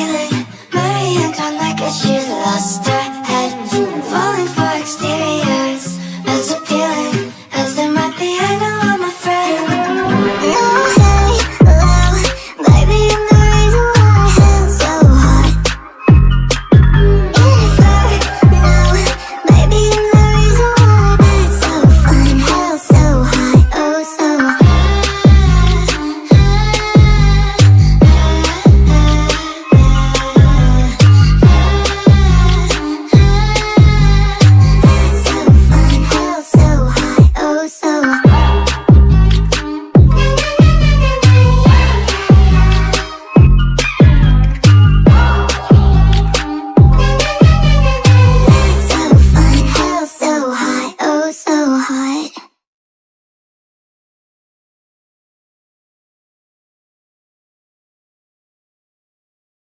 feeling Maria gone like a she lost her head. Falling